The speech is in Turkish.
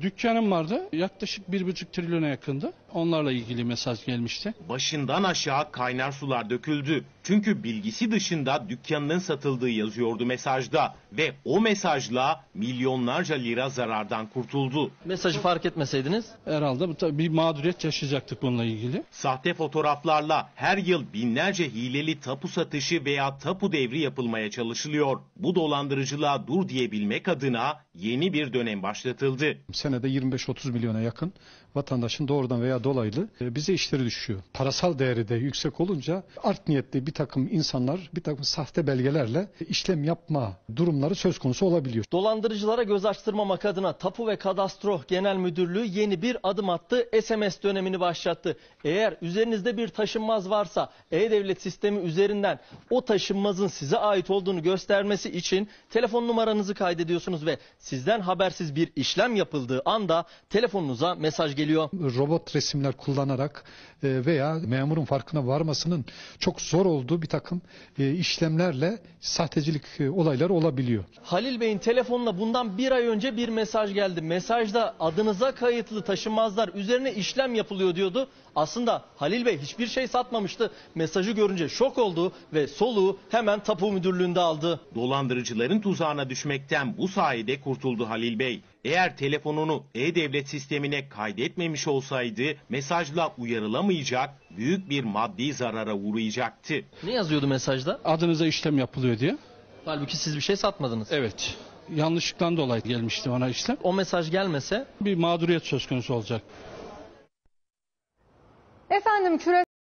Dükkanım vardı. Yaklaşık bir buçuk trilyona yakındı. Onlarla ilgili mesaj gelmişti. Başından aşağı kaynar sular döküldü. Çünkü bilgisi dışında dükkanının satıldığı yazıyordu mesajda. Ve o mesajla milyonlarca lira zarardan kurtuldu. Mesajı fark etmeseydiniz Herhalde bu tabii bir mağduriyet yaşayacaktık bununla ilgili. Sahte fotoğraflarla her yıl binlerce hileli tapu satışı veya tapu devri yapılmaya çalışılıyor. Bu dolandırıcılığa dur diyebilmek adına yeni bir dönem başlatıldı. Senede 25-30 milyona yakın vatandaşın doğrudan veya dolaylı e, bize işleri düşüyor. Parasal değeri de yüksek olunca art niyetli bir takım insanlar bir takım sahte belgelerle işlem yapma durumları söz konusu olabiliyor. dolandırıcılara göz açtırmamak adına Tapu ve Kadastro Genel Müdürlüğü yeni bir adım attı. SMS dönemini başlattı. Eğer üzerinizde bir taşınmaz varsa E-Devlet sistemi üzerinden o taşınmazın size ait olduğunu göstermesi için telefon numaranızı kaydediyorsunuz ve sizden habersiz bir işlem yapıldığı anda telefonunuza mesaj geliyor. Robot resimler kullanarak e, veya memurun farkına varmasının çok zor olduğu bir takım e, işlemlerle sahtecilik e, olayları olabiliyor. Halil Bey'in telefonuna bundan bir ay önce bir mesaj geldi. Mesajda adınıza kayıtlı taşınmazlar üzerine işlem yapılıyor diyordu. Aslında Halil Bey hiçbir şey satmamıştı. Mesajı görünce şok oldu ve soluğu hemen tapu müdürlüğünde aldı. Dolandırıcıların tuzağına düşmekten bu sayede kurtuldu Halil Bey. Eğer telefonunu e-devlet sistemine kaydetmemiş olsaydı mesajla uyarılamayacak, büyük bir maddi zarara uğrayacaktı. Ne yazıyordu mesajda? Adınıza işlem yapılıyor diye. Halbuki siz bir şey satmadınız. Evet. Yanlışlıktan dolayı gelmişti bana işlem. O mesaj gelmese Bir mağduriyet söz konusu olacak. Efendim küresel